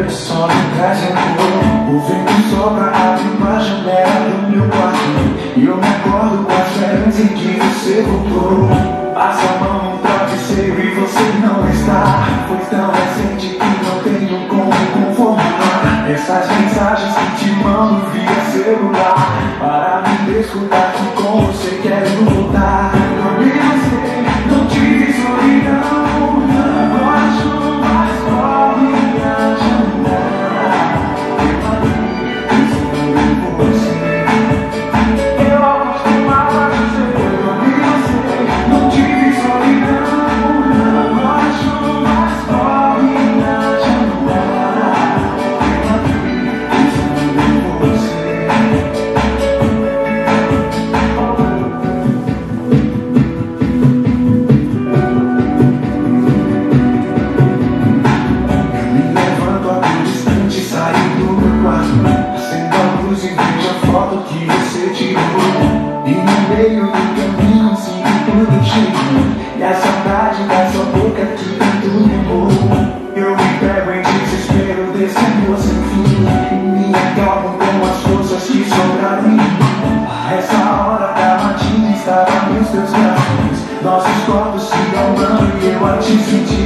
O sol me traz amor O vento sopra, abre a janela do meu quarto. E eu me acordo com a em que você voltou. Passa a mão no travesseiro e você não está. Foi tão recente que não tenho como conformar. Essas mensagens que te mando via celular. Para me escutar que com você quero que você tirou E no meio do caminho sinto tudo cheio E a saudade da sua boca que tanto lembrou é Eu me pego em desespero desse amor sem fim. E me acalmo com as forças que sobraram em mim. Essa hora da matina estava nos teus braços Nossos corpos se amando e eu a te senti.